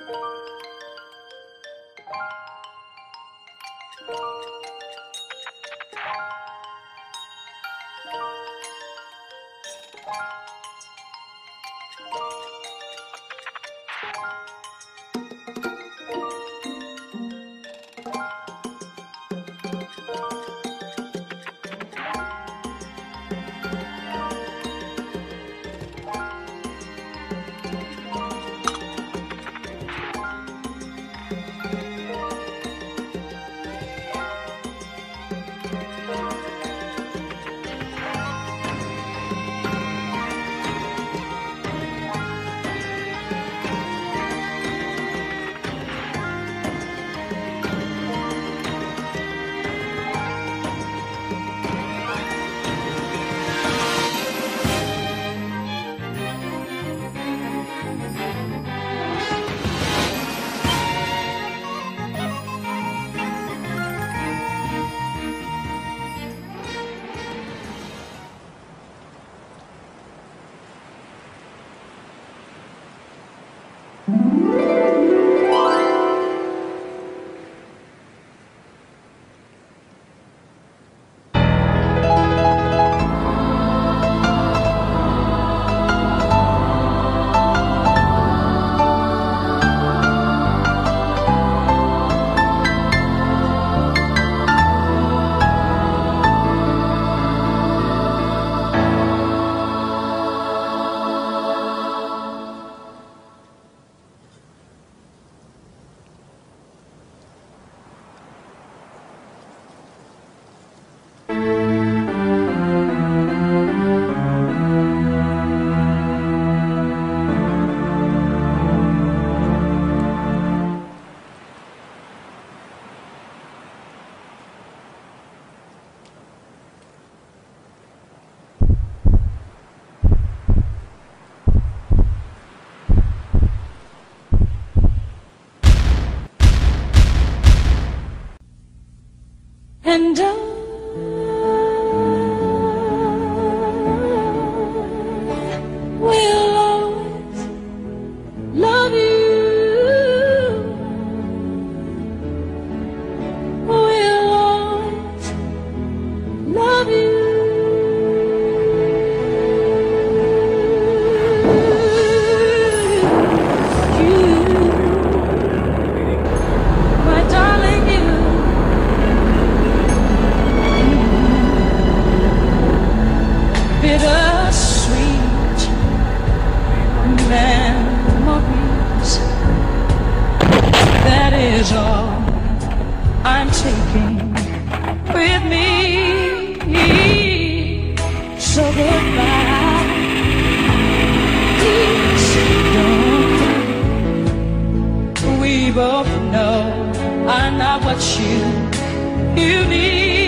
you And oh. I'm taking with me. So goodbye. Please don't. We both know I'm not what you you need.